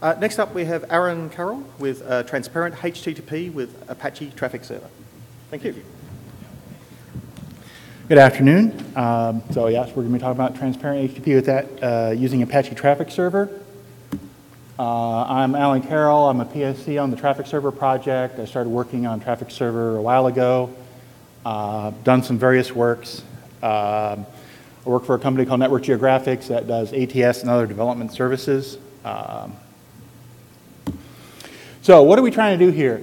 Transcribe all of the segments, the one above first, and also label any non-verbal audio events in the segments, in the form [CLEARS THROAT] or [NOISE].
Uh, next up, we have Alan Carroll with uh, Transparent HTTP with Apache Traffic Server. Thank you. Good afternoon. Um, so yes, we're going to be talking about transparent HTTP with that uh, using Apache Traffic Server. Uh, I'm Alan Carroll. I'm a PMC on the Traffic Server project. I started working on Traffic Server a while ago. Uh, done some various works. Um, I work for a company called Network Geographics that does ATS and other development services. Um, so what are we trying to do here?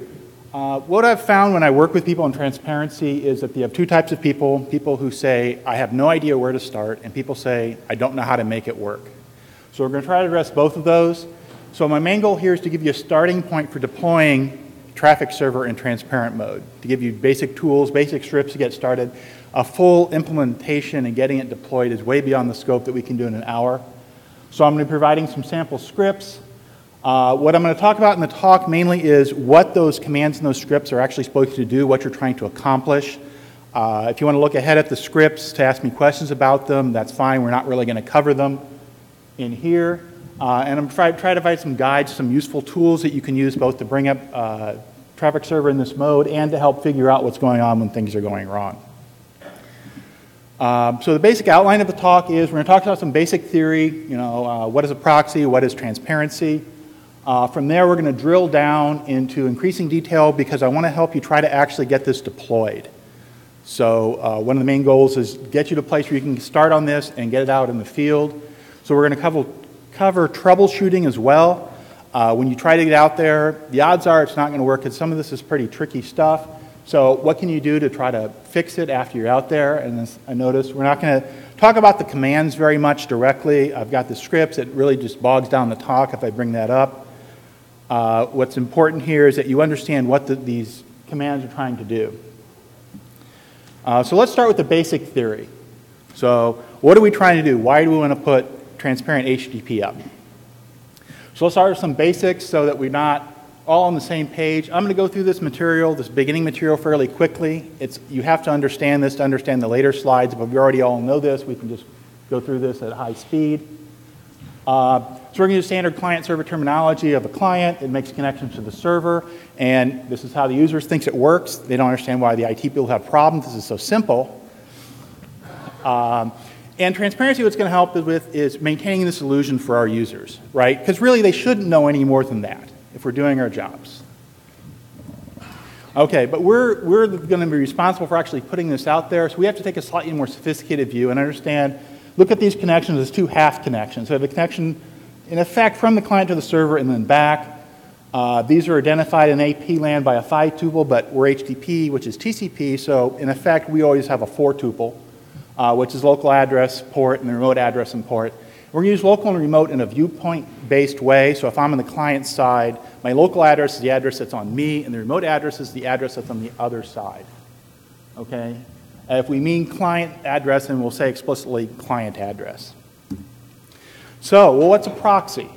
Uh, what I've found when I work with people on transparency is that you have two types of people, people who say, I have no idea where to start, and people say, I don't know how to make it work. So we're going to try to address both of those. So my main goal here is to give you a starting point for deploying traffic server in transparent mode, to give you basic tools, basic scripts to get started. A full implementation and getting it deployed is way beyond the scope that we can do in an hour. So I'm going to be providing some sample scripts. Uh, what I'm going to talk about in the talk mainly is what those commands and those scripts are actually supposed to do, what you're trying to accomplish. Uh, if you want to look ahead at the scripts to ask me questions about them, that's fine. We're not really going to cover them in here. Uh, and I'm trying try to provide some guides, some useful tools that you can use both to bring up uh, traffic server in this mode and to help figure out what's going on when things are going wrong. Um, so the basic outline of the talk is we're going to talk about some basic theory, you know, uh, what is a proxy, what is transparency. Uh, from there, we're going to drill down into increasing detail because I want to help you try to actually get this deployed. So uh, one of the main goals is get you to a place where you can start on this and get it out in the field. So we're going to cover cover troubleshooting as well. Uh, when you try to get out there, the odds are it's not going to work because some of this is pretty tricky stuff. So what can you do to try to fix it after you're out there? And I noticed we're not going to talk about the commands very much directly. I've got the scripts. It really just bogs down the talk if I bring that up. Uh, what's important here is that you understand what the, these commands are trying to do. Uh, so let's start with the basic theory. So what are we trying to do? Why do we want to put transparent HTTP up. So let's start with some basics so that we're not all on the same page. I'm going to go through this material, this beginning material fairly quickly. It's, you have to understand this to understand the later slides, but we already all know this. We can just go through this at high speed. Uh, so we're going to use standard client-server terminology of a client. It makes connections to the server, and this is how the user thinks it works. They don't understand why the IT people have problems. This is so simple. Um, and transparency, what's going to help with is maintaining this illusion for our users, right? Because really, they shouldn't know any more than that if we're doing our jobs. Okay, but we're, we're going to be responsible for actually putting this out there, so we have to take a slightly more sophisticated view and understand, look at these connections as two half connections. So a connection, in effect, from the client to the server and then back. Uh, these are identified in IP land by a five tuple, but we're HTTP, which is TCP, so in effect, we always have a four tuple uh, which is local address port and the remote address and port. We're going to use local and remote in a viewpoint-based way. So if I'm on the client side, my local address is the address that's on me, and the remote address is the address that's on the other side. Okay? If we mean client address, then we'll say explicitly client address. So, well, what's a proxy?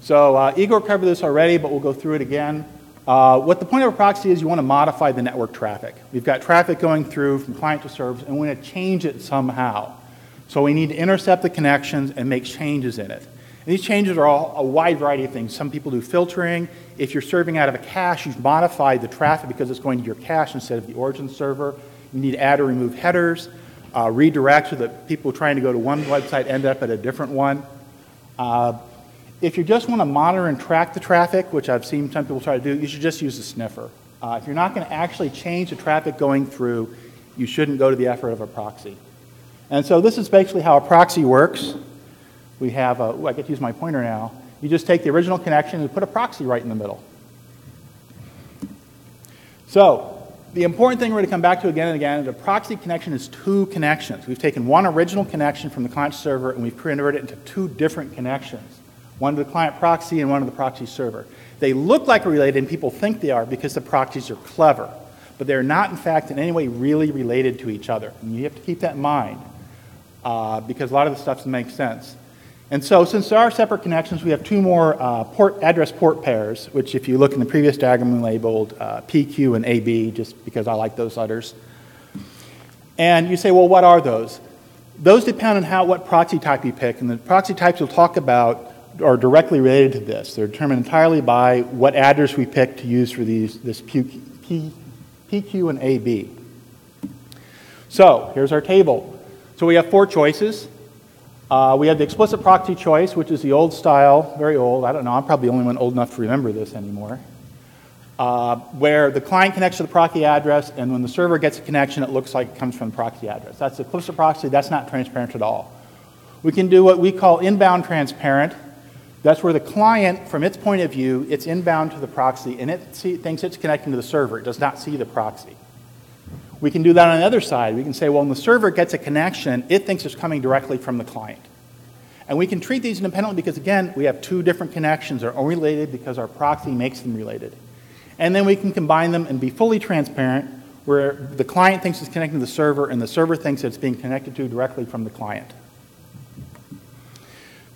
So uh, Igor covered this already, but we'll go through it again. Uh, what the point of a proxy is, you want to modify the network traffic. We've got traffic going through from client to service, and we want to change it somehow. So we need to intercept the connections and make changes in it. And these changes are all a wide variety of things. Some people do filtering. If you're serving out of a cache, you've modified the traffic because it's going to your cache instead of the origin server. You need to add or remove headers, uh, redirect so that people trying to go to one website end up at a different one. Uh, if you just want to monitor and track the traffic, which I've seen some people try to do, you should just use a sniffer. Uh, if you're not going to actually change the traffic going through, you shouldn't go to the effort of a proxy. And so this is basically how a proxy works. We have, a, ooh, I get to use my pointer now. You just take the original connection and put a proxy right in the middle. So the important thing we're going to come back to again and again is a proxy connection is two connections. We've taken one original connection from the client server and we've converted it into two different connections one to the client proxy and one to the proxy server. They look like related, and people think they are because the proxies are clever, but they're not, in fact, in any way really related to each other. And you have to keep that in mind uh, because a lot of the stuff makes sense. And so, since there are separate connections, we have two more uh, port address port pairs, which, if you look in the previous diagram, we labeled uh, PQ and AB, just because I like those letters. And you say, well, what are those? Those depend on how what proxy type you pick, and the proxy types we'll talk about are directly related to this. They're determined entirely by what address we pick to use for these, this P, P, PQ and AB. So here's our table. So we have four choices. Uh, we have the explicit proxy choice, which is the old style, very old. I don't know, I'm probably the only one old enough to remember this anymore. Uh, where the client connects to the proxy address, and when the server gets a connection, it looks like it comes from the proxy address. That's the explicit proxy, that's not transparent at all. We can do what we call inbound transparent. That's where the client, from its point of view, it's inbound to the proxy, and it see, thinks it's connecting to the server. It does not see the proxy. We can do that on the other side. We can say, well, when the server gets a connection, it thinks it's coming directly from the client. And we can treat these independently because, again, we have two different connections that are unrelated because our proxy makes them related. And then we can combine them and be fully transparent where the client thinks it's connecting to the server and the server thinks it's being connected to directly from the client.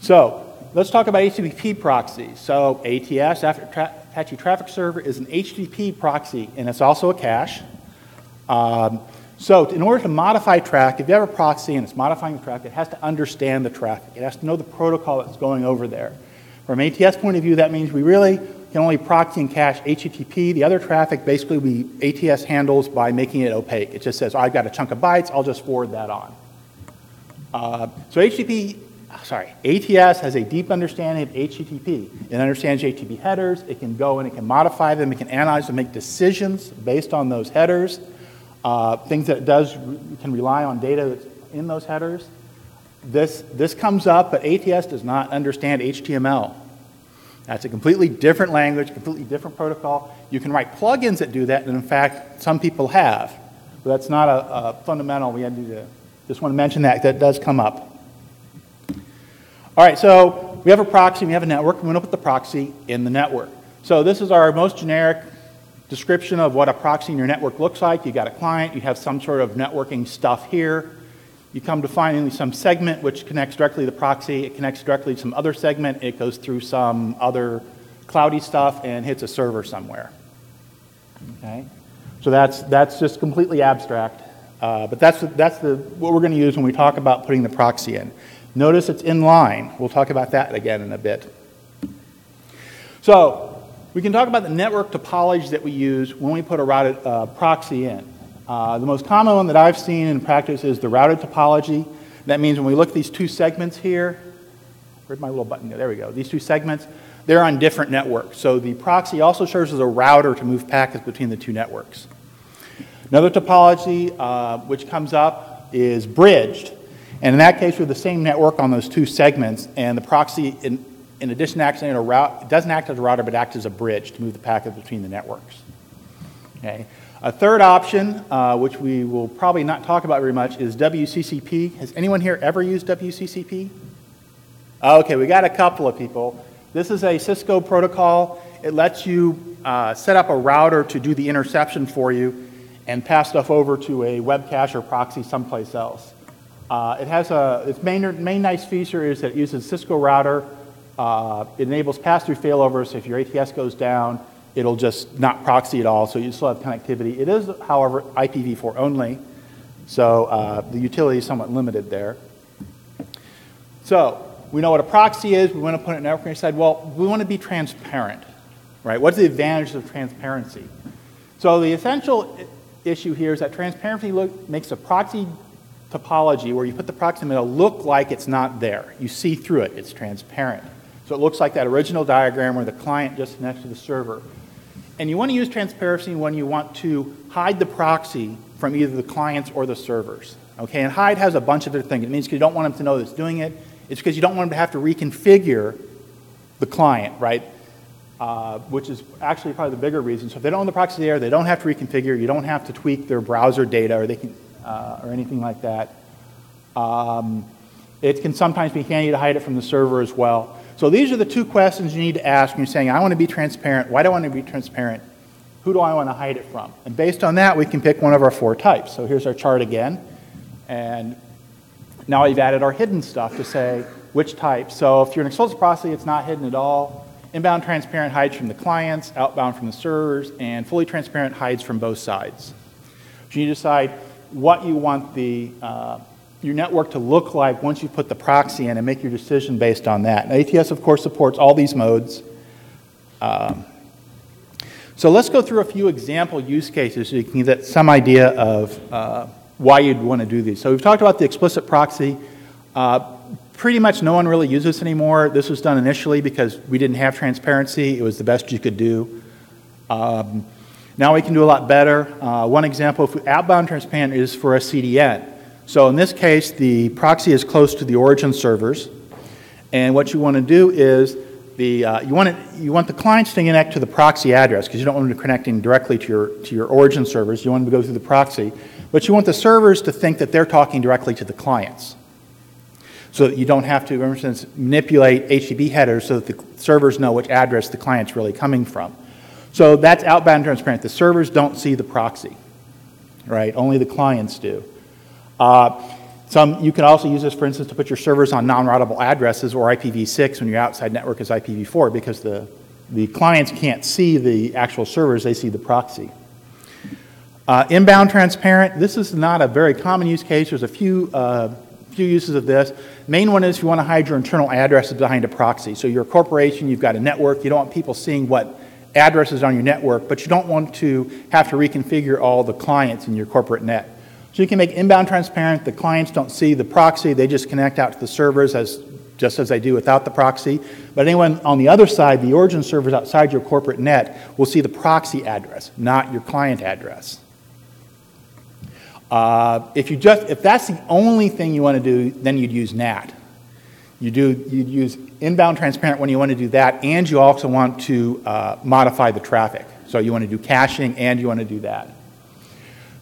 So let's talk about HTTP proxies. So ATS, Apache Traffic Server, is an HTTP proxy, and it's also a cache. Um, so in order to modify traffic, if you have a proxy and it's modifying the traffic, it has to understand the traffic. It has to know the protocol that's going over there. From an ATS point of view, that means we really can only proxy and cache HTTP. The other traffic basically we ATS handles by making it opaque. It just says, oh, I've got a chunk of bytes, I'll just forward that on. Uh, so HTTP, sorry, ATS has a deep understanding of HTTP. It understands HTTP headers. It can go and it can modify them. It can analyze and make decisions based on those headers. Uh, things that it does can rely on data that's in those headers. This, this comes up, but ATS does not understand HTML. That's a completely different language, completely different protocol. You can write plugins that do that, and in fact, some people have. But that's not a, a fundamental. We had to just want to mention that. That does come up. All right, so we have a proxy, we have a network. We want to put the proxy in the network. So this is our most generic description of what a proxy in your network looks like. You got a client, you have some sort of networking stuff here. You come to finally some segment which connects directly to the proxy. It connects directly to some other segment. It goes through some other cloudy stuff and hits a server somewhere. Okay? So that's, that's just completely abstract. Uh, but that's, that's the, what we're going to use when we talk about putting the proxy in. Notice it's in line. We'll talk about that again in a bit. So we can talk about the network topology that we use when we put a routed uh, proxy in. Uh, the most common one that I've seen in practice is the routed topology. That means when we look at these two segments here, where's my little button? There we go. These two segments, they're on different networks. So the proxy also serves as a router to move packets between the two networks. Another topology uh, which comes up is bridged. And in that case, we have the same network on those two segments, and the proxy in, in addition to acting as a route, it doesn't act as a router, but acts as a bridge to move the packets between the networks. Okay. A third option, uh, which we will probably not talk about very much, is WCCP. Has anyone here ever used WCCP? Okay, we got a couple of people. This is a Cisco protocol. It lets you uh, set up a router to do the interception for you and pass stuff over to a web cache or proxy someplace else. Uh, it has a, its main, main nice feature is that it uses Cisco router uh, it enables pass-through failover, so if your ATS goes down, it'll just not proxy at all, so you still have connectivity. It is, however, IPv4 only, so uh, the utility is somewhat limited there. So we know what a proxy is. We want to put it in network. We said, well, we want to be transparent, right? What's the advantage of transparency? So the essential issue here is that transparency look, makes a proxy topology where you put the proxy in the middle look like it's not there. You see through it. It's transparent. So it looks like that original diagram where the client just next to the server. And you want to use transparency when you want to hide the proxy from either the clients or the servers. Okay, and hide has a bunch of different things. It means you don't want them to know it's doing it. It's because you don't want them to have to reconfigure the client, right? Uh, which is actually probably the bigger reason. So if they don't own the proxy there, they don't have to reconfigure. You don't have to tweak their browser data or they can, uh, or anything like that. Um, it can sometimes be handy to hide it from the server as well. So these are the two questions you need to ask when you're saying, I want to be transparent. Why do I want to be transparent? Who do I want to hide it from? And based on that, we can pick one of our four types. So here's our chart again. And now we've added our hidden stuff to say which type. So if you're an explicit proxy, it's not hidden at all. Inbound transparent hides from the clients, outbound from the servers, and fully transparent hides from both sides. So you decide what you want the uh, your network to look like once you put the proxy in and make your decision based on that. And ATS, of course, supports all these modes. Um, so let's go through a few example use cases so you can get some idea of uh, why you'd want to do these. So we've talked about the explicit proxy. Uh, pretty much no one really uses this anymore. This was done initially because we didn't have transparency. It was the best you could do. Um, now we can do a lot better. Uh, one example, if outbound transparent is for a CDN. So in this case, the proxy is close to the origin servers. And what you want to do is the, uh, you, want it, you want the clients to connect to the proxy address because you don't want them connecting directly to your, to your origin servers. You want them to go through the proxy. But you want the servers to think that they're talking directly to the clients. So that you don't have to, for instance, manipulate HTTP headers so that the servers know which address the client's really coming from. So that's outbound transparent. The servers don't see the proxy, right? Only the clients do. Uh, some, you can also use this, for instance, to put your servers on non-routable addresses or IPv6 when your outside network is IPv4 because the, the clients can't see the actual servers, they see the proxy. Uh, inbound transparent, this is not a very common use case. There's a few, uh, few uses of this. Main one is you want to hide your internal addresses behind a proxy. So you're a corporation, you've got a network, you don't want people seeing what addresses on your network, but you don't want to have to reconfigure all the clients in your corporate net. So you can make inbound transparent. The clients don't see the proxy. They just connect out to the servers as just as they do without the proxy. But anyone on the other side, the origin servers outside your corporate net, will see the proxy address, not your client address. Uh, if, you just, if that's the only thing you want to do, then you'd use NAT. You do, you'd use inbound transparent when you want to do that, and you also want to uh, modify the traffic. So you want to do caching and you want to do that.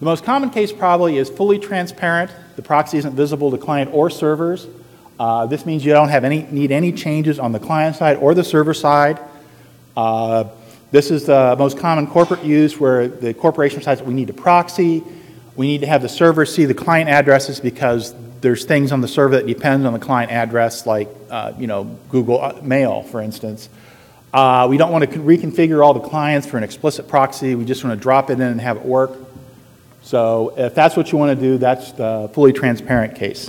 The most common case probably is fully transparent. The proxy isn't visible to client or servers. Uh, this means you don't have any, need any changes on the client side or the server side. Uh, this is the most common corporate use where the corporation decides we need a proxy. We need to have the server see the client addresses because there's things on the server that depend on the client address, like uh, you know Google uh, Mail, for instance. Uh, we don't want to reconfigure all the clients for an explicit proxy. We just want to drop it in and have it work. So if that's what you want to do, that's the fully transparent case.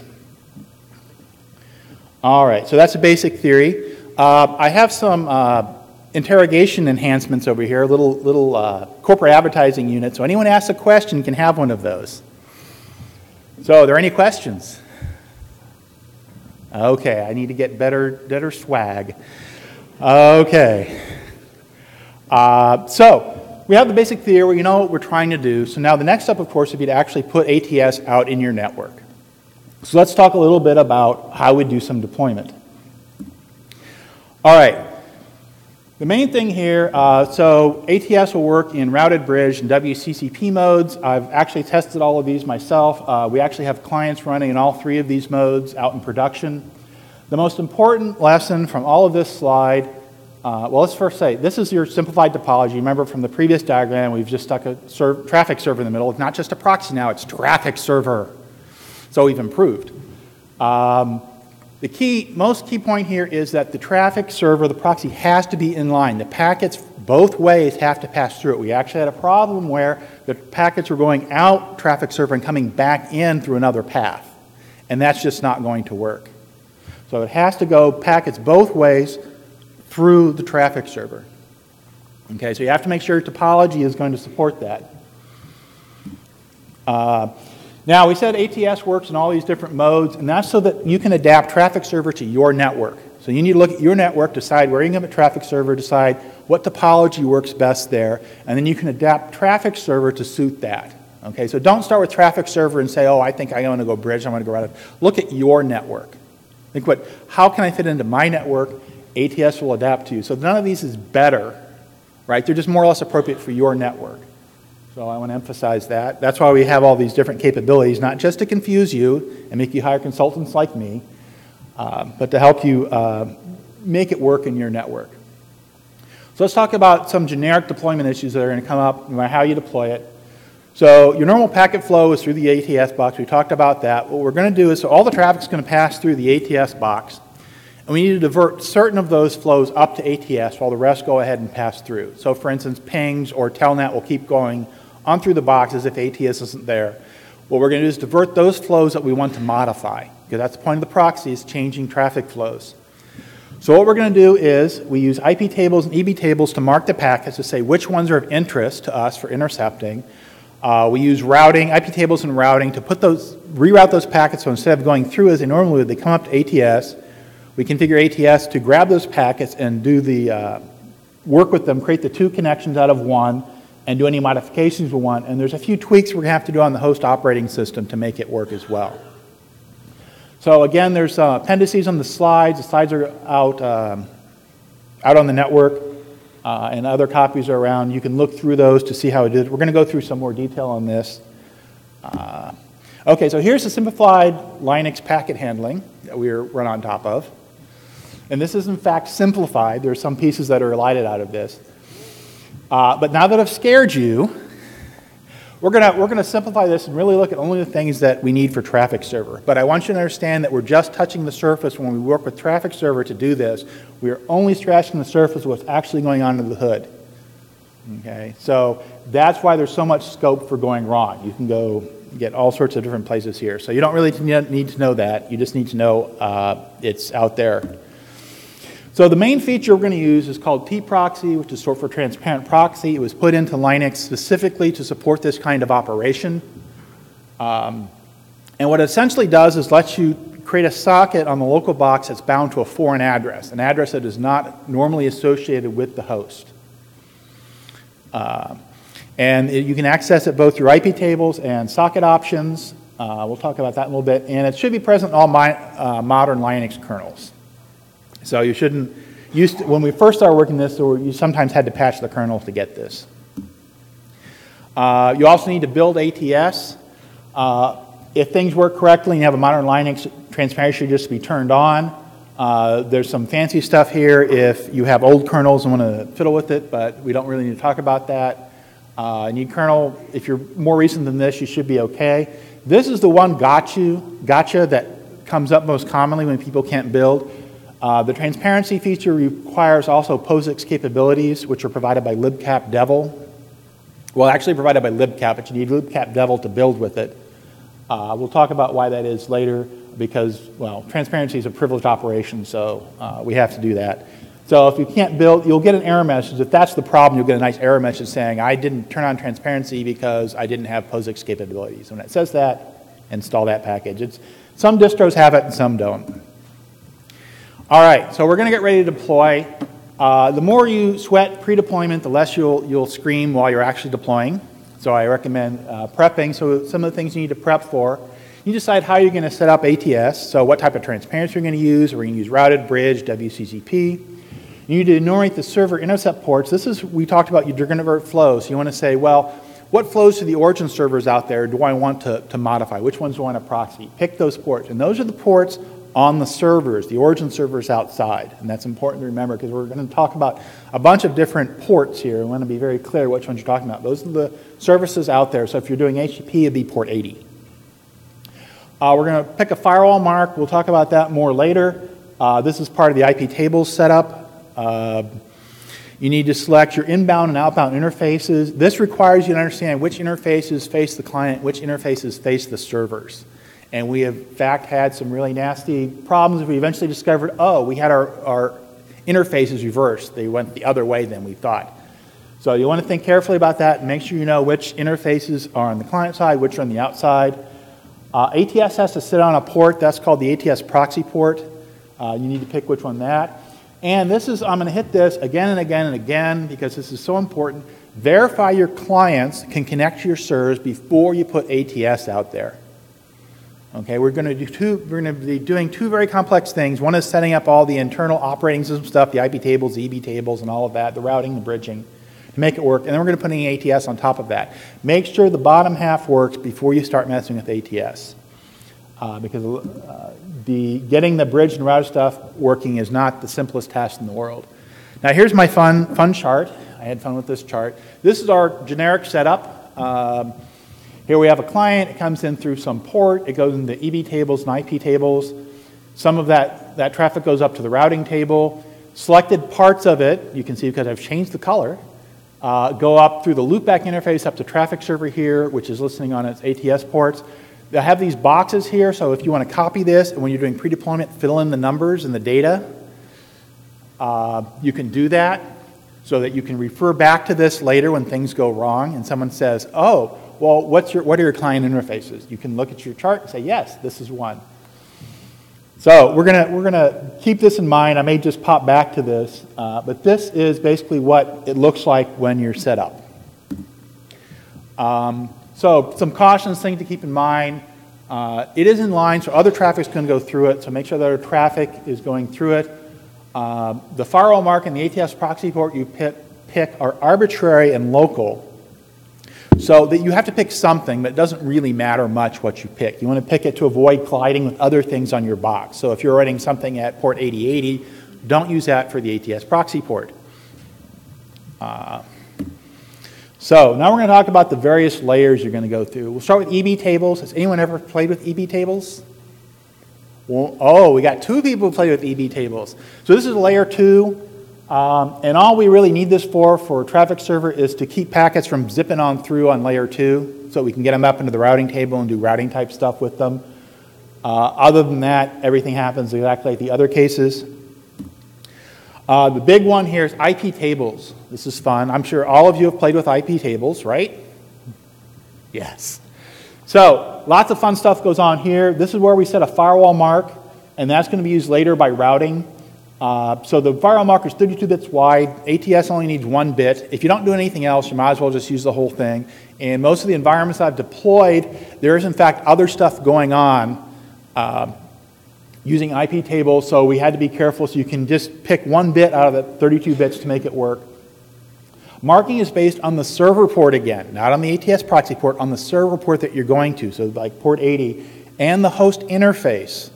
All right, so that's a basic theory. Uh, I have some uh, interrogation enhancements over here, little little uh, corporate advertising unit. So anyone asks a question can have one of those. So, are there any questions? Okay, I need to get better, better swag. Okay. Uh, so, we have the basic theory, you know what we're trying to do. So now the next step, of course, would be to actually put ATS out in your network. So let's talk a little bit about how we do some deployment. All right, the main thing here, uh, so ATS will work in routed bridge and WCCP modes. I've actually tested all of these myself. Uh, we actually have clients running in all three of these modes out in production. The most important lesson from all of this slide, uh, well, let's first say this is your simplified topology. Remember from the previous diagram, we've just stuck a serv traffic server in the middle. It's not just a proxy now, it's traffic server. So we've improved. Um, the key, most key point here is that the traffic server, the proxy, has to be in line. The packets both ways have to pass through it. We actually had a problem where the packets were going out traffic server and coming back in through another path. And that's just not going to work. So it has to go packets both ways through the traffic server. Okay, so you have to make sure topology is going to support that. Uh, now, we said ATS works in all these different modes, and that's so that you can adapt traffic server to your network. So you need to look at your network, decide where you can have a traffic server, decide what topology works best there, and then you can adapt traffic server to suit that. Okay, so don't start with traffic server and say, oh, I think I want to go bridge, I want to go routed. Look at your network. Think what, how can I fit into my network? ATS will adapt to you. So none of these is better, right? They're just more or less appropriate for your network. So I want to emphasize that. That's why we have all these different capabilities, not just to confuse you and make you hire consultants like me, uh, but to help you uh, make it work in your network. So let's talk about some generic deployment issues that are going to come up, no matter how you deploy it. So your normal packet flow is through the ATS box. We talked about that. What we're going to do is so all the traffic is going to pass through the ATS box. And we need to divert certain of those flows up to ATS while the rest go ahead and pass through. So for instance, pings or telnet will keep going on through the box as if ATS isn't there. What we're going to do is divert those flows that we want to modify, because that's the point of the proxy is changing traffic flows. So what we're going to do is we use IP tables and EB tables to mark the packets to say which ones are of interest to us for intercepting. Uh, we use routing, IP tables and routing to put those, reroute those packets so instead of going through as they normally would, they come up to ATS. We configure ATS to grab those packets and do the, uh, work with them, create the two connections out of one, and do any modifications we want. And there's a few tweaks we're going to have to do on the host operating system to make it work as well. So again, there's uh, appendices on the slides. The slides are out, um, out on the network, uh, and other copies are around. You can look through those to see how it is. We're going to go through some more detail on this. Uh, okay, so here's the simplified Linux packet handling that we're run on top of. And this is in fact simplified. There are some pieces that are elided out of this. Uh, but now that I've scared you, we're going we're gonna simplify this and really look at only the things that we need for traffic server. But I want you to understand that we're just touching the surface when we work with traffic server to do this. We are only scratching the surface of what's actually going on under the hood. Okay, so that's why there's so much scope for going wrong. You can go get all sorts of different places here. So you don't really need to know that. You just need to know uh, it's out there. So the main feature we're going to use is called tproxy, which is short for transparent proxy. It was put into Linux specifically to support this kind of operation. Um, and what it essentially does is lets you create a socket on the local box that's bound to a foreign address, an address that is not normally associated with the host. Uh, and it, you can access it both through IP tables and socket options. Uh, we'll talk about that in a little bit. And it should be present in all my, uh, modern Linux kernels. So you shouldn't, used to, when we first started working this, you sometimes had to patch the kernel to get this. Uh, you also need to build ATS. Uh, if things work correctly and you have a modern Linux, transparency should just be turned on. Uh, there's some fancy stuff here if you have old kernels and want to fiddle with it, but we don't really need to talk about that. Uh, need kernel, if you're more recent than this, you should be okay. This is the one gotcha, gotcha that comes up most commonly when people can't build. Uh, the transparency feature requires also POSIX capabilities, which are provided by libcapdevel. Well, actually provided by libcap, but you need libcapdevel to build with it. Uh, we'll talk about why that is later because, well, transparency is a privileged operation, so uh, we have to do that. So if you can't build, you'll get an error message. If that's the problem, you'll get a nice error message saying, I didn't turn on transparency because I didn't have POSIX capabilities. When it says that, install that package. It's, some distros have it and some don't. All right, so we're going to get ready to deploy. Uh, the more you sweat pre-deployment, the less you'll, you'll scream while you're actually deploying. So I recommend uh, prepping. So some of the things you need to prep for, you decide how you're going to set up ATS. So what type of transparency you're going to use. We're going to use routed, bridge, WCCP. You need to enumerate the server intercept ports. This is, we talked about you're going to divert flows. You want to say, well, what flows to the origin servers out there do I want to, to modify? Which ones do I want to proxy? Pick those ports. And those are the ports on the servers, the origin servers outside. And that's important to remember because we're going to talk about a bunch of different ports here. We want to be very clear which ones you're talking about. Those are the services out there. So if you're doing HTTP, it'd be port 80. Uh, we're going to pick a firewall mark. We'll talk about that more later. Uh, this is part of the IP tables setup. Uh, you need to select your inbound and outbound interfaces. This requires you to understand which interfaces face the client, which interfaces face the servers. And we have, in fact, had some really nasty problems. We eventually discovered, oh, we had our, our interfaces reversed. They went the other way than we thought. So you want to think carefully about that and make sure you know which interfaces are on the client side, which are on the outside. Uh, ATS has to sit on a port. That's called the ATS proxy port. Uh, you need to pick which one that. And this is, I'm going to hit this again and again and again because this is so important. Verify your clients can connect to your servers before you put ATS out there. Okay, we're going to do two, we're going to be doing two very complex things. One is setting up all the internal operating system stuff, the IP tables, the EB tables, and all of that, the routing, the bridging, to make it work. And then we're going to put an ATS on top of that. Make sure the bottom half works before you start messing with ATS. Uh, because uh, the getting the bridge and router stuff working is not the simplest task in the world. Now here's my fun, fun chart. I had fun with this chart. This is our generic setup. Um, here we have a client, it comes in through some port, it goes into EB tables and IP tables. Some of that, that traffic goes up to the routing table. Selected parts of it, you can see because I've changed the color, uh, go up through the loopback interface up to traffic server here, which is listening on its ATS ports. They have these boxes here, so if you want to copy this, and when you're doing pre-deployment, fill in the numbers and the data, uh, you can do that so that you can refer back to this later when things go wrong and someone says, oh, well, what's your, what are your client interfaces? You can look at your chart and say, yes, this is one. So we're going we're gonna keep this in mind. I may just pop back to this, uh, but this is basically what it looks like when you're set up. Um, so some cautions, things to keep in mind. Uh, it is in line, so other traffic is going to go through it, so make sure that our traffic is going through it. Uh, the firewall mark and the ATS proxy port you pick, pick are arbitrary and local. So that you have to pick something, but it doesn't really matter much what you pick. You want to pick it to avoid colliding with other things on your box. So if you're writing something at port 8080, don't use that for the ATS proxy port. Uh, so now we're going to talk about the various layers you're going to go through. We'll start with EB tables. Has anyone ever played with EB tables? Well, oh, we got two people who play with EB tables. So this is layer two. Um, and all we really need this for, for a traffic server, is to keep packets from zipping on through on layer two so we can get them up into the routing table and do routing type stuff with them. Uh, other than that, everything happens exactly like the other cases. Uh, the big one here is IP tables. This is fun. I'm sure all of you have played with IP tables, right? Yes. So lots of fun stuff goes on here. This is where we set a firewall mark, and that's going to be used later by routing. Uh, so the firewall marker is 32 bits wide. ATS only needs one bit. If you don't do anything else, you might as well just use the whole thing. And most of the environments I've deployed, there is in fact other stuff going on. Uh, using IP tables, so we had to be careful so you can just pick one bit out of the 32 bits to make it work. Marking is based on the server port again, not on the ATS proxy port, on the server port that you're going to, so like port 80, and the host interface.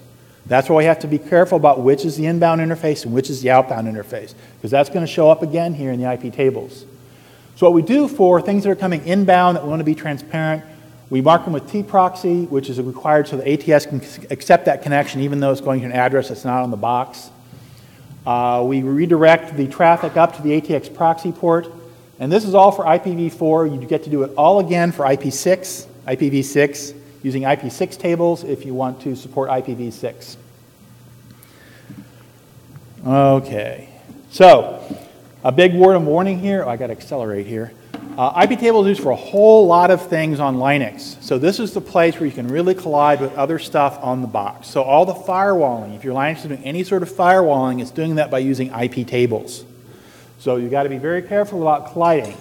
That's why we have to be careful about which is the inbound interface and which is the outbound interface, because that's going to show up again here in the IP tables. So what we do for things that are coming inbound that we want to be transparent, we mark them with tproxy, which is required so the ATS can accept that connection even though it's going to an address that's not on the box. Uh, we redirect the traffic up to the ATS proxy port. And this is all for IPv4. You get to do it all again for IP6, IPv6, using IP6 tables if you want to support IPv6. Okay. So, a big word of warning here. Oh, I got to accelerate here. Uh, IP tables used for a whole lot of things on Linux. So this is the place where you can really collide with other stuff on the box. So all the firewalling, if your Linux is doing any sort of firewalling, it's doing that by using IP tables. So you've got to be very careful about colliding.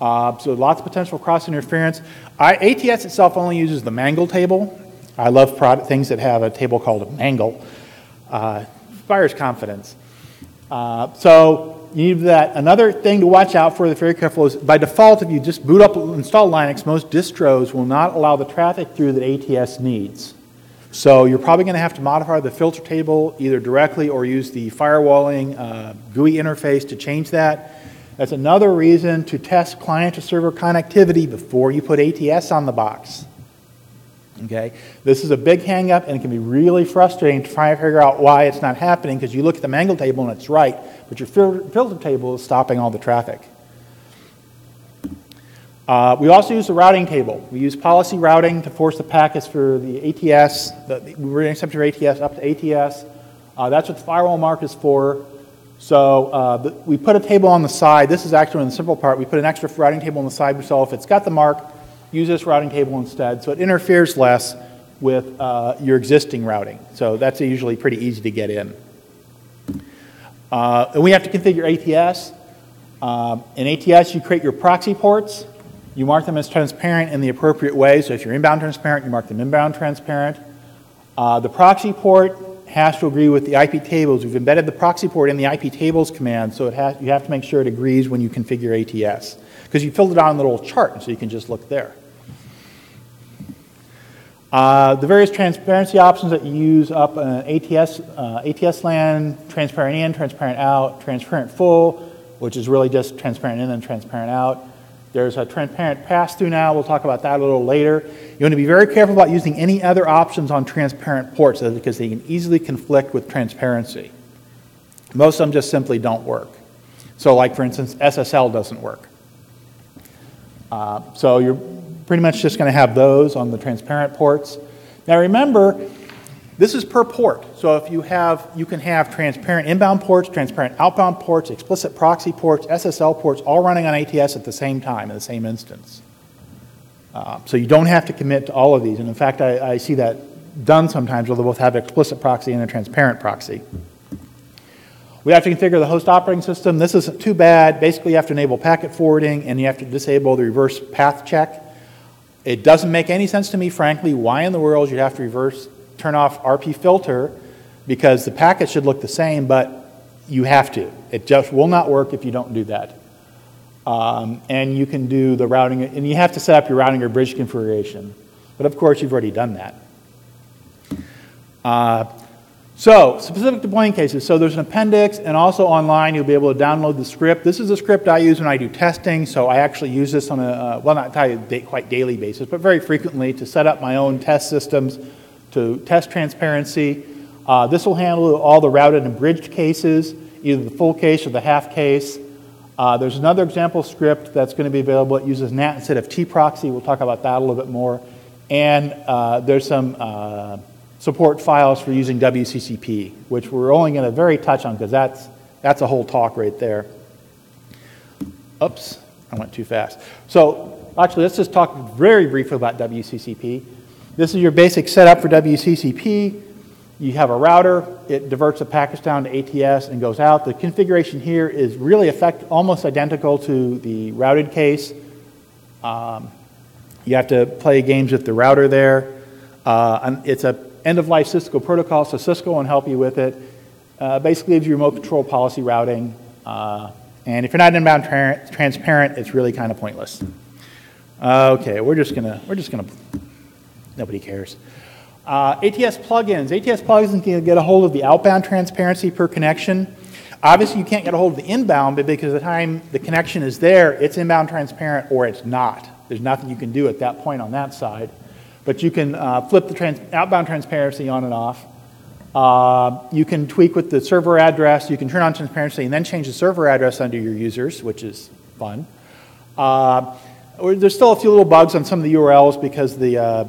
Uh, so lots of potential cross interference. I, ATS itself only uses the mangle table. I love product, things that have a table called a mangle. Uh, fires confidence. Uh, so you need that. Another thing to watch out for, that's very careful, is by default, if you just boot up install Linux, most distros will not allow the traffic through that ATS needs. So you're probably going to have to modify the filter table either directly or use the firewalling uh, GUI interface to change that. That's another reason to test client to server connectivity before you put ATS on the box. Okay, this is a big hangup and it can be really frustrating to try and figure out why it's not happening because you look at the mangle table and it's right, but your filter table is stopping all the traffic. Uh, we also use the routing table. We use policy routing to force the packets for the ATS, the, the, we're ATS up to ATS. Uh, that's what the firewall mark is for. So uh, we put a table on the side. This is actually in the simple part. We put an extra routing table on the side. So if it's got the mark, use this routing table instead. So it interferes less with uh, your existing routing. So that's usually pretty easy to get in. Uh, and we have to configure ATS. Uh, in ATS, you create your proxy ports. You mark them as transparent in the appropriate way. So if you're inbound transparent, you mark them inbound transparent. Uh, the proxy port has to agree with the IP tables. We've embedded the proxy port in the IP tables command, so it has, you have to make sure it agrees when you configure ATS. Because you filled it out on the little chart, so you can just look there. Uh, the various transparency options that you use up an ATS, uh, ATS LAN, transparent in, transparent out, transparent full, which is really just transparent in and transparent out. There's a transparent pass-through now. We'll talk about that a little later. You want to be very careful about using any other options on transparent ports because they can easily conflict with transparency. Most of them just simply don't work. So like, for instance, SSL doesn't work. Uh, so you're pretty much just going to have those on the transparent ports. Now remember, this is per port. So if you have, you can have transparent inbound ports, transparent outbound ports, explicit proxy ports, SSL ports, all running on ATS at the same time in the same instance. Uh, so you don't have to commit to all of these. And in fact, I, I see that done sometimes where they both have explicit proxy and a transparent proxy. We have to configure the host operating system. This isn't too bad. Basically, you have to enable packet forwarding and you have to disable the reverse path check. It doesn't make any sense to me, frankly, why in the world you'd have to reverse, turn off RP filter because the packet should look the same, but you have to. It just will not work if you don't do that. Um, and you can do the routing, and you have to set up your routing or bridge configuration. But of course, you've already done that. Uh, so, specific deploying cases. So, there's an appendix, and also online, you'll be able to download the script. This is a script I use when I do testing, so I actually use this on a, uh, well, not quite daily basis, but very frequently to set up my own test systems to test transparency. Uh, this will handle all the routed and bridged cases, either the full case or the half case. Uh, there's another example script that's going to be available. It uses NAT instead of tproxy. We'll talk about that a little bit more. And uh, there's some uh, support files for using WCCP, which we're only going to very touch on because that's, that's a whole talk right there. Oops, I went too fast. So actually, let's just talk very briefly about WCCP. This is your basic setup for WCCP. You have a router, it diverts the packets down to ATS and goes out. The configuration here is really effect, almost identical to the routed case. Um, you have to play games with the router there. Uh, it's a end-of-life Cisco protocol, so Cisco won't help you with it. Uh, basically gives you remote control policy routing. Uh, and if you're not inbound tra transparent, it's really kind of pointless. okay, we're just gonna, we're just gonna, nobody cares. Uh, ATS plugins. ATS plugins can get a hold of the outbound transparency per connection. Obviously, you can't get a hold of the inbound, but because the time the connection is there, it's inbound transparent or it's not. There's nothing you can do at that point on that side. But you can uh, flip the trans outbound transparency on and off. Uh, you can tweak with the server address. You can turn on transparency and then change the server address under your users, which is fun. Uh, there's still a few little bugs on some of the URLs because the, uh,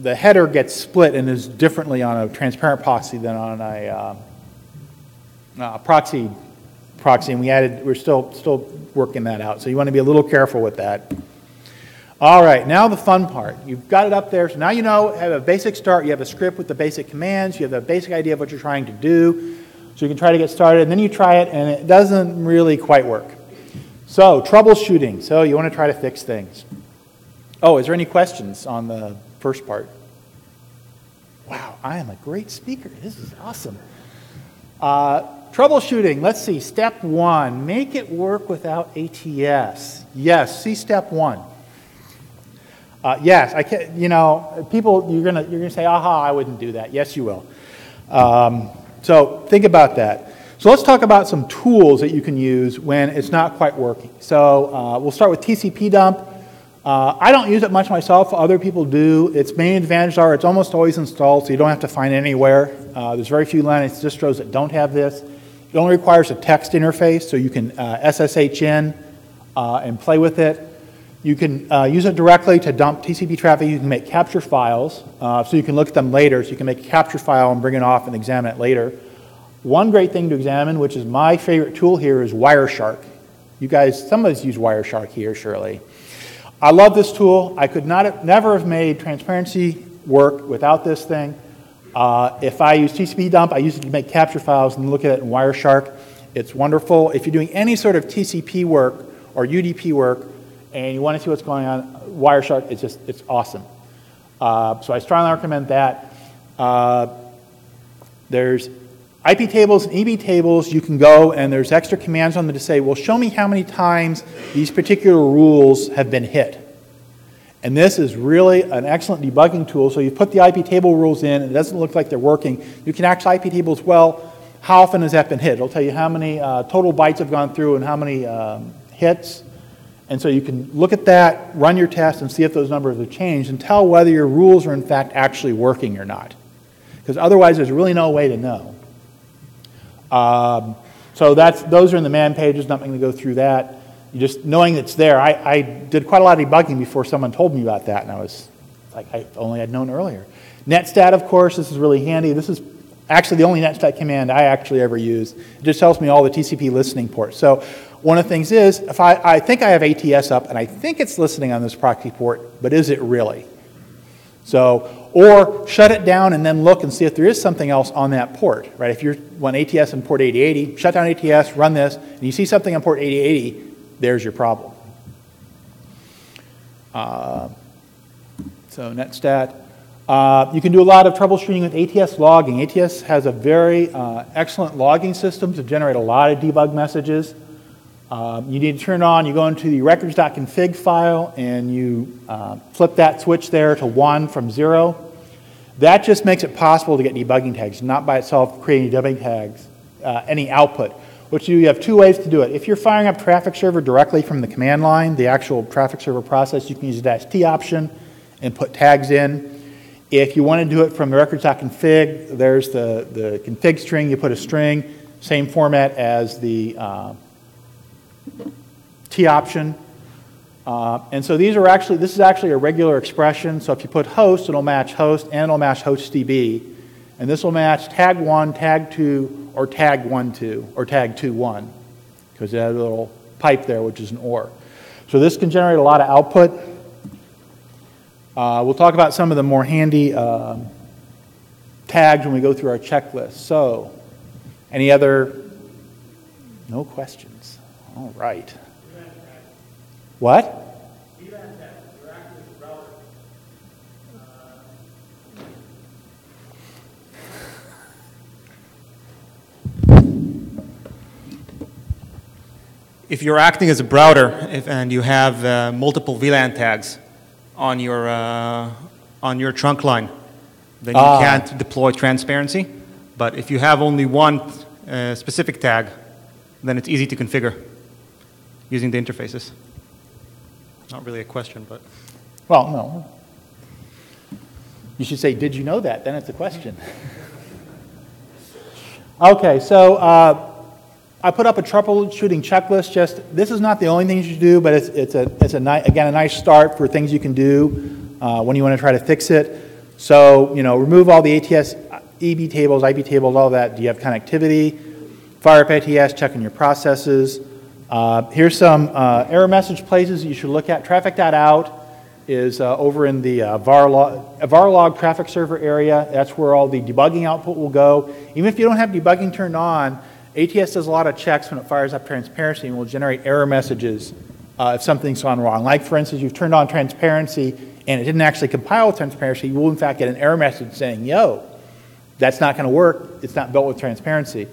the header gets split and is differently on a transparent proxy than on a uh, uh, proxy proxy. And we added, we're still, still working that out. So you want to be a little careful with that. All right, now the fun part. You've got it up there, so now you know, have a basic start, you have a script with the basic commands, you have a basic idea of what you're trying to do, so you can try to get started, and then you try it, and it doesn't really quite work. So, troubleshooting. So, you want to try to fix things. Oh, is there any questions on the first part? Wow, I am a great speaker. This is awesome. Uh, troubleshooting. Let's see. Step one make it work without ATS. Yes, see step one. Uh, yes, I can, you know, people, you're going you're gonna say, aha, I wouldn't do that. Yes, you will. Um, so think about that. So let's talk about some tools that you can use when it's not quite working. So uh, we'll start with TCP dump. Uh, I don't use it much myself. Other people do. Its main advantages are it's almost always installed, so you don't have to find anywhere. Uh, there's very few Linux distros that don't have this. It only requires a text interface, so you can uh, SSH in uh, and play with it. You can uh, use it directly to dump TCP traffic. You can make capture files, uh, so you can look at them later. So you can make a capture file and bring it off and examine it later. One great thing to examine, which is my favorite tool here, is Wireshark. You guys, some of us use Wireshark here, surely. I love this tool. I could not never have made transparency work without this thing. Uh, if I use TCP dump, I use it to make capture files and look at it in Wireshark. It's wonderful. If you're doing any sort of TCP work or UDP work, and you want to see what's going on, Wireshark is just, it's awesome. Uh, so I strongly recommend that. Uh, there's IP tables and EB tables. You can go and there's extra commands on them to say, well, show me how many times these particular rules have been hit. And this is really an excellent debugging tool. So you put the IP table rules in, and it doesn't look like they're working. You can actually IP tables, well, how often has that been hit? It'll tell you how many uh, total bytes have gone through and how many um, hits. And so you can look at that, run your test, and see if those numbers have changed and tell whether your rules are in fact actually working or not. Because otherwise, there's really no way to know. Um, so that's, those are in the man pages, not going to go through that. you just knowing it's there. I, I did quite a lot of debugging before someone told me about that, and I was like, I only had known earlier. Netstat, of course, this is really handy. This is actually the only netstat command I actually ever use. It just tells me all the TCP listening ports. So one of the things is, if I, I think I have ATS up and I think it's listening on this proxy port, but is it really? So, or shut it down and then look and see if there is something else on that port, right? If you want ATS on port 8080, shut down ATS, run this, and you see something on port 8080, there's your problem. Uh, so netstat. Uh, you can do a lot of troubleshooting with ATS logging. ATS has a very uh, excellent logging system to generate a lot of debug messages. Um, you need to turn on, you go into the records.config file and you uh, flip that switch there to 1 from 0. That just makes it possible to get debugging tags, not by itself creating debugging tags, uh, any output. Which you have two ways to do it. If you're firing up traffic server directly from the command line, the actual traffic server process, you can use the dash T option and put tags in. If you want to do it from the records.config, there's the, the config string, you put a string, same format as the uh, T option. Uh, and so these are actually, this is actually a regular expression. So if you put host, it'll match host and it'll match host DB. And this will match tag 1, tag 2, or tag 1, 2, or tag 2, 1, because it has a little pipe there, which is an OR. So this can generate a lot of output. Uh, we'll talk about some of the more handy uh, tags when we go through our checklist. So, any other? No questions. All right. What? If you're acting as a router if, and you have uh, multiple VLAN tags on your, uh, on your trunk line, then you Ah. can't deploy transparency. But if you have only one uh, specific tag, then it's easy to configure using the interfaces. Not really a question, but. Well, no. You should say, Did you know that? Then it's a question. [LAUGHS] okay, so uh, I put up a troubleshooting checklist. Just this is not the only thing you should do, but it's, it's, a, it's a ni- again a nice start for things you can do uh, when you want to try to fix it. So, you know, remove all the ATS ebtables, IP tables, all that. Do you have connectivity? Fire up ATS, check checking your processes. Uh, here's some uh, error message places you should look at. Traffic.out is uh, over in the uh, Varlog, uh, Varlog traffic server area. That's where all the debugging output will go. Even if you don't have debugging turned on, ATS does a lot of checks when it fires up transparency and will generate error messages uh, if something's gone wrong. Like, for instance, you've turned on transparency and it didn't actually compile with transparency, you will in fact get an error message saying, yo, that's not going to work. It's not built with transparency.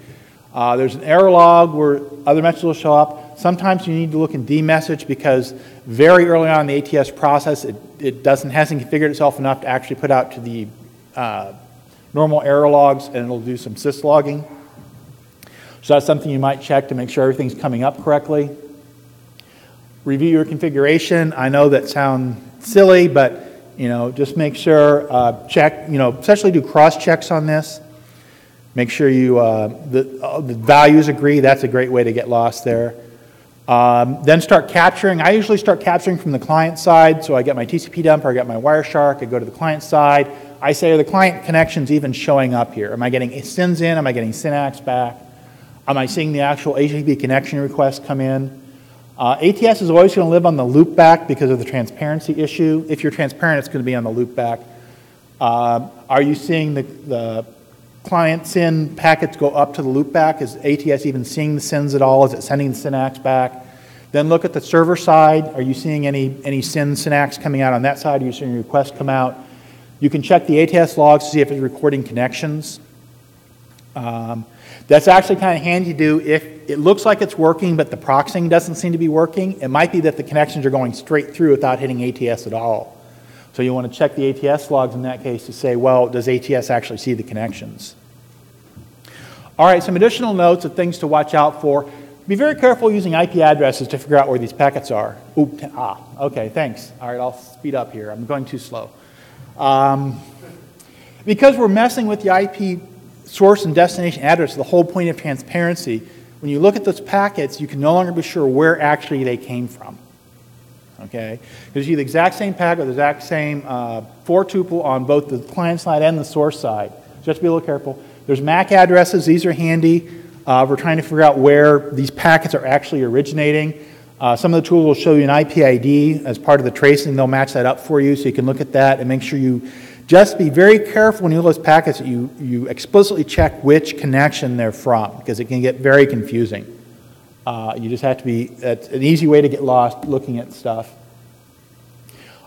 Uh, there's an error log where other messages will show up. Sometimes you need to look in dmesg because very early on in the ATS process, it, it doesn't, hasn't configured itself enough to actually put out to the uh, normal error logs and it'll do some syslogging. So that's something you might check to make sure everything's coming up correctly. Review your configuration. I know that sounds silly, but you know, just make sure, uh, check, you know, especially do cross checks on this. Make sure you, uh, the, the values agree. That's a great way to get lost there. Um, then start capturing. I usually start capturing from the client side. So I get my TCP dumper, I get my Wireshark, I go to the client side. I say, are the client connections even showing up here? Am I getting SYNs in? Am I getting SYN-ACKs back? Am I seeing the actual HTTP connection requests come in? Uh, ATS is always going to live on the loopback because of the transparency issue. If you're transparent, it's going to be on the loopback. Uh, are you seeing the, the client SYN packets go up to the loopback? Is ATS even seeing the SYNs at all? Is it sending the SYN-ACKs back? Then look at the server side. Are you seeing any, any SYN SYN-ACKs coming out on that side? Are you seeing requests come out? You can check the ATS logs to see if it's recording connections. Um, that's actually kind of handy to do if it looks like it's working, but the proxying doesn't seem to be working. It might be that the connections are going straight through without hitting ATS at all. So you want to check the ATS logs in that case to say, well, does ATS actually see the connections? All right, some additional notes of things to watch out for. Be very careful using IP addresses to figure out where these packets are. Oop, ah, okay, thanks. All right, I'll speed up here. I'm going too slow. Um, because we're messing with the IP source and destination address, the whole point of transparency, when you look at those packets, you can no longer be sure where actually they came from. Okay? Because you have the exact same packet, the exact same uh, four tuple on both the client side and the source side. So you have to be a little careful. There's MAC addresses, these are handy. Uh, we're trying to figure out where these packets are actually originating. Uh, some of the tools will show you an IP ID as part of the tracing. They'll match that up for you so you can look at that and make sure you just be very careful when you at packets that you, you explicitly check which connection they're from because it can get very confusing. Uh, you just have to be, an easy way to get lost looking at stuff.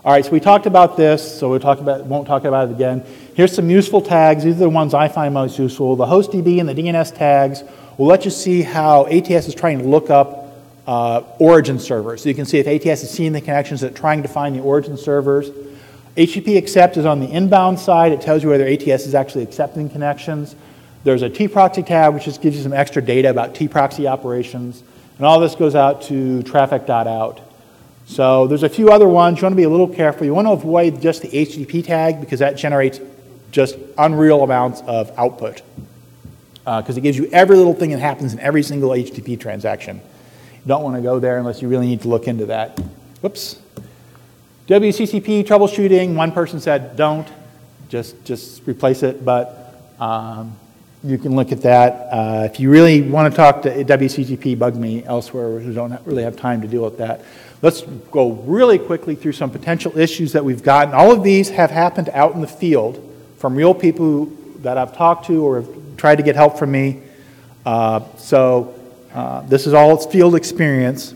All right, so we talked about this, so we talk about, won't talk about it again. Here's some useful tags. These are the ones I find most useful. The host DB and the DNS tags will let you see how ATS is trying to look up uh, origin servers. So you can see if ATS is seeing the connections that trying to find the origin servers. HTTP accept is on the inbound side. It tells you whether ATS is actually accepting connections. There's a tproxy tab, which just gives you some extra data about tproxy operations. And all this goes out to traffic.out. So there's a few other ones. You want to be a little careful. You want to avoid just the HTTP tag because that generates just unreal amounts of output. Because uh, it gives you every little thing that happens in every single HTTP transaction. You don't want to go there unless you really need to look into that. Whoops. WCCP troubleshooting, one person said don't, just, just replace it, but um, you can look at that. Uh, if you really want to talk to WCCP, bug me elsewhere. We don't really have time to deal with that. Let's go really quickly through some potential issues that we've gotten. All of these have happened out in the field from real people that I've talked to or have tried to get help from me. Uh, so uh, this is all field experience.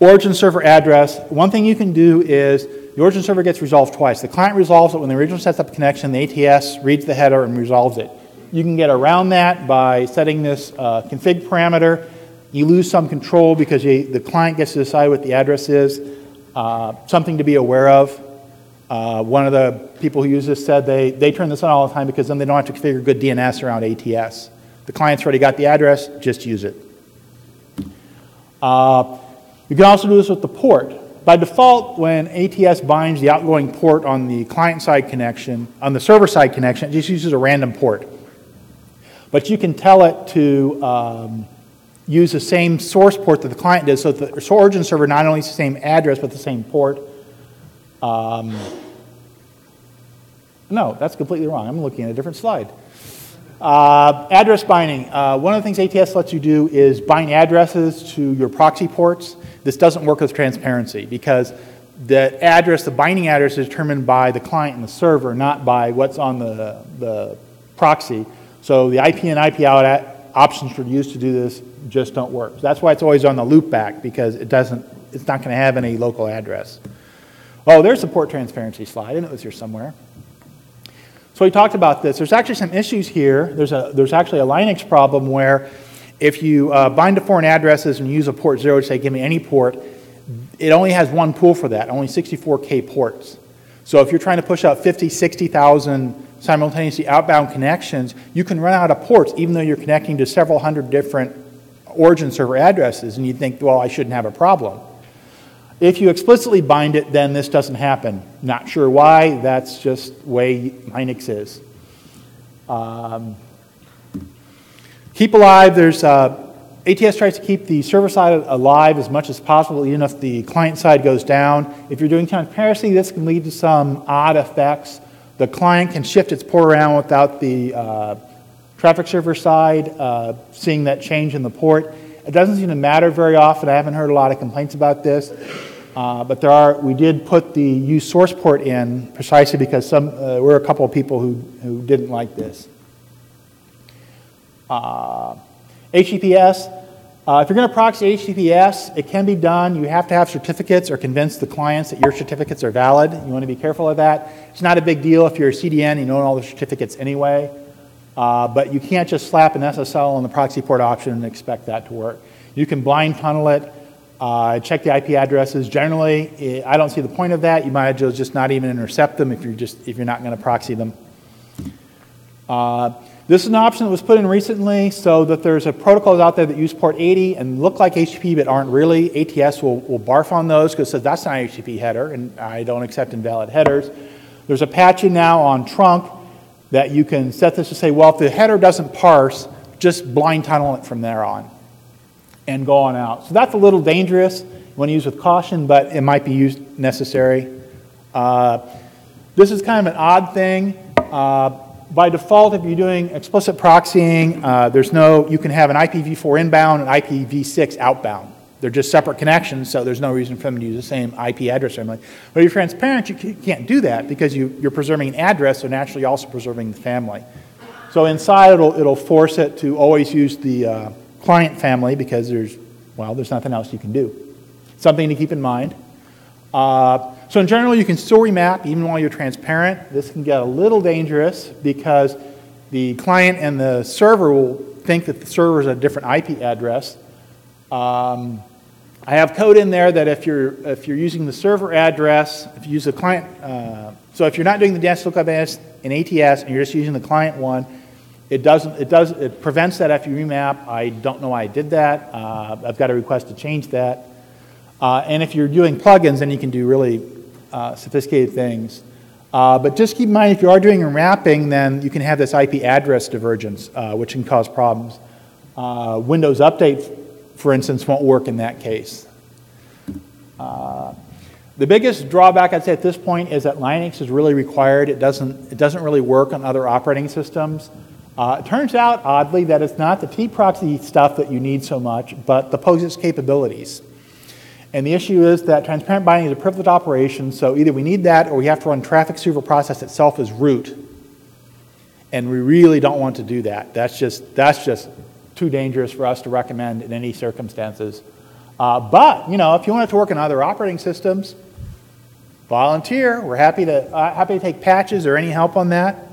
Origin server address. One thing you can do is the origin server gets resolved twice. The client resolves it when the original sets up a connection, the ATS reads the header and resolves it. You can get around that by setting this uh, config parameter. You lose some control because you, the client gets to decide what the address is. Uh, something to be aware of. Uh, one of the people who use this said they, they turn this on all the time because then they don't have to configure good DNS around ATS. The client's already got the address, just use it. Uh, you can also do this with the port. By default, when ATS binds the outgoing port on the client-side connection, on the server-side connection, it just uses a random port. But you can tell it to um, use the same source port that the client does, so the origin server not only has the same address, but the same port. Um, no, that's completely wrong. I'm looking at a different slide. Uh, address binding. Uh, one of the things ATS lets you do is bind addresses to your proxy ports. This doesn't work with transparency because the address, the binding address is determined by the client and the server, not by what's on the, the proxy. So the IP and IP out options for use to do this just don't work. So that's why it's always on the loopback because it doesn't, it's not going to have any local address. Oh, there's the port transparency slide, and it was here somewhere. So we talked about this. There's actually some issues here. There's, a, there's actually a Linux problem where if you uh, bind to foreign addresses and use a port zero to say, give me any port, it only has one pool for that, only 64K ports. So if you're trying to push out 50, 60,000 simultaneously outbound connections, you can run out of ports even though you're connecting to several hundred different origin server addresses and you think, well, I shouldn't have a problem. If you explicitly bind it, then this doesn't happen. Not sure why, that's just way Linux is. Um, keep alive, there's, uh, ATS tries to keep the server side alive as much as possible, even if the client side goes down. If you're doing transparency, this can lead to some odd effects. The client can shift its port around without the uh, traffic server side uh, seeing that change in the port. It doesn't seem to matter very often. I haven't heard a lot of complaints about this. Uh, but there are, we did put the use source port in precisely because some, uh, we're a couple of people who, who didn't like this. Uh, HTTPS, uh, if you're going to proxy HTTPS, it can be done. You have to have certificates or convince the clients that your certificates are valid. You want to be careful of that. It's not a big deal if you're a CDN, you know all the certificates anyway. Uh, but you can't just slap an SSL on the proxy port option and expect that to work. You can blind tunnel it. Uh, check the IP addresses. Generally, I don't see the point of that. You might as well just not even intercept them if you're just if you're not going to proxy them. Uh, this is an option that was put in recently so that there's a protocols out there that use port 80 and look like HTTP but aren't really. ATS will, will barf on those because it says that's not an HTTP header and I don't accept invalid headers. There's a patch in now on trunk that you can set this to say, well, if the header doesn't parse, just blind tunnel it from there on and go on out. So that's a little dangerous. You want to use with caution, but it might be used necessary. Uh, this is kind of an odd thing. Uh, by default, if you're doing explicit proxying, uh, there's no, you can have an IPv4 inbound and IPv6 outbound. They're just separate connections, so there's no reason for them to use the same IP address family. But if you're transparent, you can't do that because you, you're preserving an address, so naturally you're also preserving the family. So inside, it'll, it'll force it to always use the uh, client family because there's, well, there's nothing else you can do. Something to keep in mind. Uh, so in general, you can still remap even while you're transparent. This can get a little dangerous because the client and the server will think that the server is a different IP address. Um, I have code in there that if you're, if you're using the server address, if you use the client, uh, so if you're not doing the DNS lookup in ATS and you're just using the client one, it doesn't, it does, it prevents that remap. I don't know why I did that. Uh, I've got a request to change that. Uh, and if you're doing plugins, then you can do really uh, sophisticated things. Uh, but just keep in mind, if you are doing wrapping, then you can have this IP address divergence, uh, which can cause problems. Uh, Windows Update for instance, won't work in that case. The biggest drawback I'd say at this point is that Linux is really required. It doesn't, it doesn't really work on other operating systems. Uh, it turns out, oddly, that it's not the T-proxy stuff that you need so much, but the POSIX capabilities. And the issue is that transparent binding is a privileged operation, so either we need that or we have to run traffic server process itself as root. And we really don't want to do that. That's just, that's just too dangerous for us to recommend in any circumstances. Uh, but, you know, if you want it to work in other operating systems, volunteer. We're happy to, uh, happy to take patches or any help on that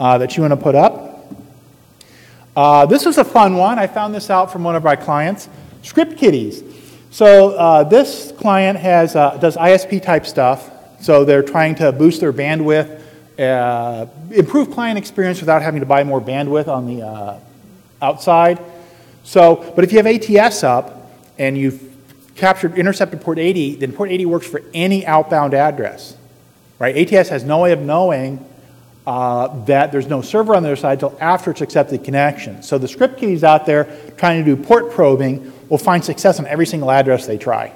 uh, that you want to put up. Uh, this was a fun one. I found this out from one of our clients, Script Kiddies. So uh, this client has, uh, does ISP type stuff. So they're trying to boost their bandwidth, improve client experience without having to buy more bandwidth on the outside. So, but if you have ATS up and you've captured intercepted port 80, then port 80 works for any outbound address, right? ATS has no way of knowing uh, that there's no server on the other side until after it's accepted connection. So the script kiddies out there trying to do port probing will find success on every single address they try.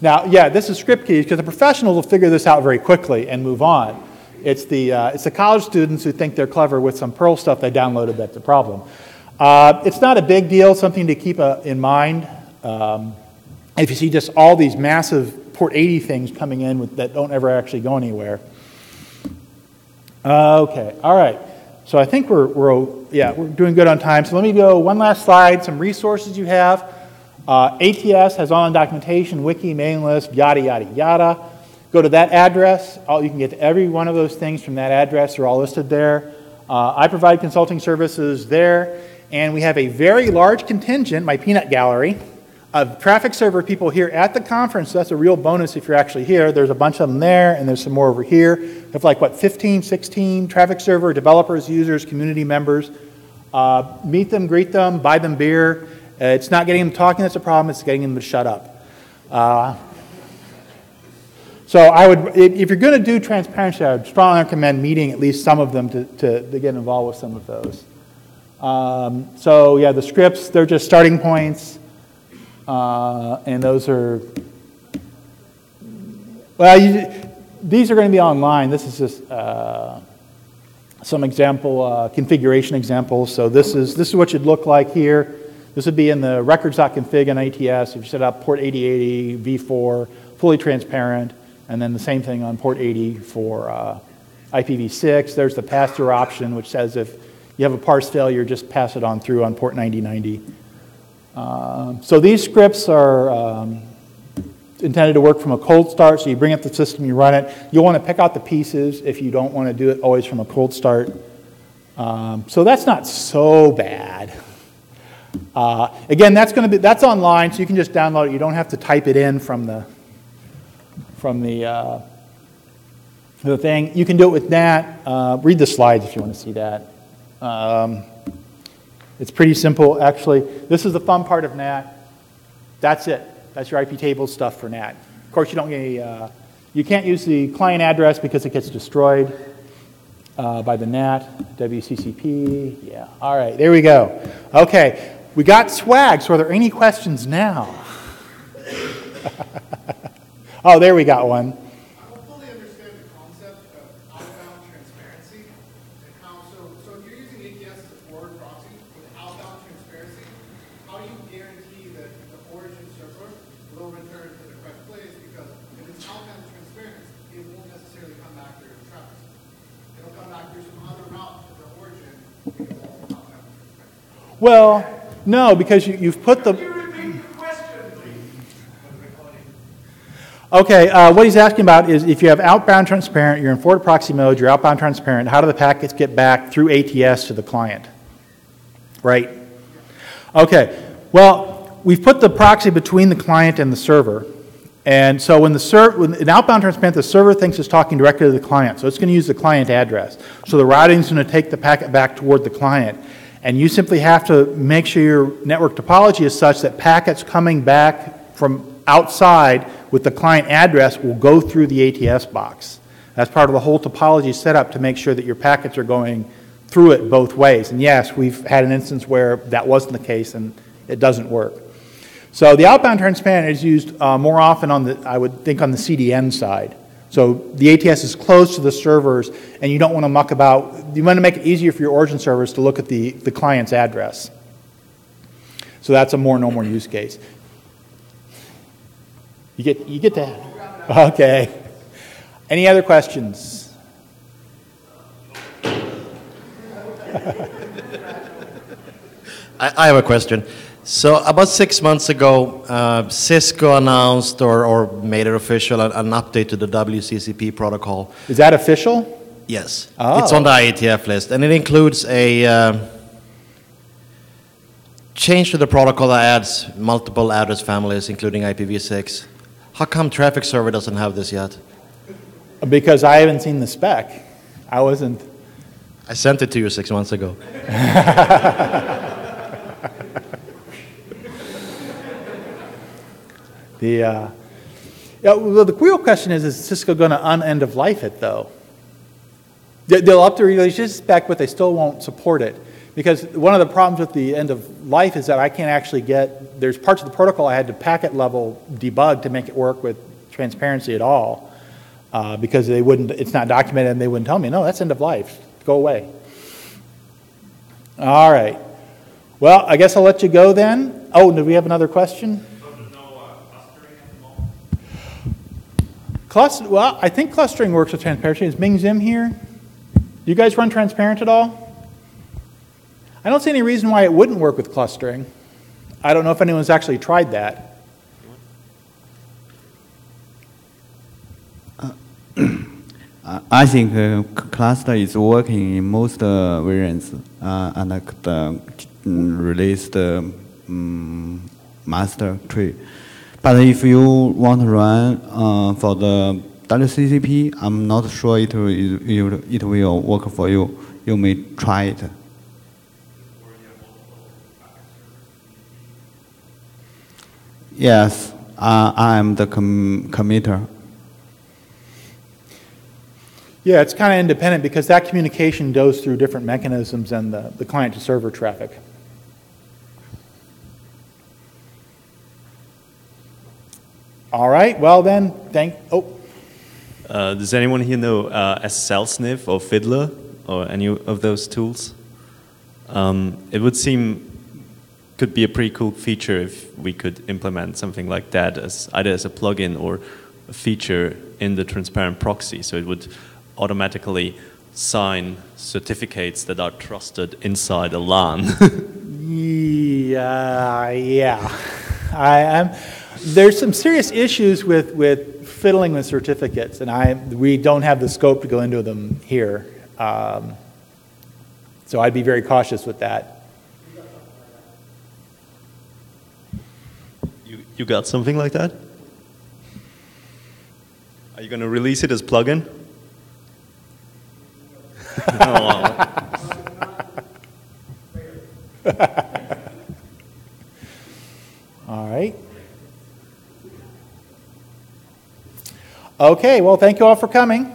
Now, yeah, this is script kiddies because the professionals will figure this out very quickly and move on. It's the, uh, it's the college students who think they're clever with some Perl stuff they downloaded that's the problem. Uh, it's not a big deal, something to keep uh, in mind. Um, if you see just all these massive port 80 things coming in with, that don't ever actually go anywhere. Okay, all right. So I think we're, we're, yeah, we're doing good on time. So let me go one last slide, some resources you have. Uh, ATS has online documentation, wiki, mailing list, yada, yada, yada. Go to that address. All, you can get to every one of those things from that address. They're all listed there. Uh, I provide consulting services there. And we have a very large contingent, my peanut gallery, traffic server people here at the conference. That's a real bonus if you're actually here. There's a bunch of them there, and there's some more over here. We have like, what, 15, 16 traffic server developers, users, community members. Uh, meet them, greet them, buy them beer. Uh, it's not getting them talking that's a problem, it's getting them to shut up. Uh, so I would, if you're going to do transparency, I would strongly recommend meeting at least some of them to, to, to get involved with some of those. Um, so yeah, the scripts, they're just starting points. Uh, and those are, well, you, these are going to be online. This is just uh, some example, uh, configuration examples. So this is, this is what you'd look like here. This would be in the records.config on ATS. If you set up port 8080, v4, fully transparent. And then the same thing on port 80 for uh, IPv6. There's the pass-through option, which says if you have a parse failure, just pass it on through on port 9090. Uh, so these scripts are um, intended to work from a cold start. So you bring up the system, you run it. You'll want to pick out the pieces if you don't want to do it always from a cold start. Um, so that's not so bad. Uh, again, that's going to be that's online, so you can just download it. You don't have to type it in from the from the, uh, the thing. You can do it with that. Uh, read the slides if you want to see that. Um, it's pretty simple, actually. This is the fun part of NAT. That's it. That's your IP table stuff for NAT. Of course, you don't get uh, you can't use the client address because it gets destroyed. uh, by the NAT, WCCP, yeah, all right, there we go. Okay, we got swag, so are there any questions now? [LAUGHS] Oh, there we got one. I don't fully understand the concept of outbound transparency and how, so, so if you're using ATS as a forward proxy with outbound transparency, how do you guarantee that the origin server will return to the correct place? Because if it's outbound transparency, it won't necessarily come back through traffic. It'll come back through some other route to the origin because it's outbound transparency. Well, no, because you, you've put the. Can you repeat the? Okay, uh, what he's asking about is if you have outbound transparent, you're in forward proxy mode, you're outbound transparent, how do the packets get back through ATS to the client? Right? Okay, well, we've put the proxy between the client and the server. And so when the ser- when in outbound transparent, the server thinks it's talking directly to the client. So it's going to use the client address. So the routing is going to take the packet back toward the client. And you simply have to make sure your network topology is such that packets coming back from outside with the client address will go through the ATS box. That's part of the whole topology setup to make sure that your packets are going through it both ways. And yes, we've had an instance where that wasn't the case and it doesn't work. So the outbound transparent is used uh, more often on the, I would think, on the CDN side. So the ATS is close to the servers, and you don't want to muck about. You want to make it easier for your origin servers to look at the, the client's address. So that's a more normal use case. You get, you get that? Okay. Any other questions? I, I have a question. So about six months ago, uh, Cisco announced or, or made it official an, an update to the WCCP protocol. Is that official? Yes, Oh. it's on the IETF list, and it includes a uh, change to the protocol that adds multiple address families, including IPv6. How come Traffic Server doesn't have this yet? Because I haven't seen the spec. I wasn't. I sent it to you six months ago. [LAUGHS] The, uh, yeah, well, the real question is, is Cisco going to un-end of life it, though? They- They'll up the relationship spec, but they still won't support it. Because one of the problems with the end of life is that I can't actually get, there's parts of the protocol I had to packet level debug to make it work with transparency at all. Uh, because they wouldn't, it's not documented and they wouldn't tell me, no, that's end of life, go away. All right. Well, I guess I'll let you go then. Oh, do we have another question? Cluster, well, I think clustering works with transparency. Is Ming Zim here? Do you guys run transparent at all? I don't see any reason why it wouldn't work with clustering. I don't know if anyone's actually tried that. I [CLEARS THROAT] I think uh, cluster is working in most uh, variants uh, and uh, the mm, release the mm, master tree. But if you want to run uh, for the WCCP, I'm not sure it will, it it will work for you. You may try it. Yes, uh, I am the com- committer. Yeah, it's kind of independent because that communication goes through different mechanisms than the, the client to server traffic. All right, well then, thank, oh, Uh, does anyone here know uh, SSL Sniff or Fiddler or any of those tools? Um, it would seem could be a pretty cool feature if we could implement something like that as either as a plugin or a feature in the transparent proxy. So it would automatically sign certificates that are trusted inside a LAN. [LAUGHS] Yeah, yeah. [LAUGHS] I am. There's some serious issues with, with fiddling with certificates, and I, we don't have the scope to go into them here. Um, so I'd be very cautious with that. you, you got something like that? Are you going to release it as plugin? [LAUGHS] All right. Okay, well, thank you all for coming.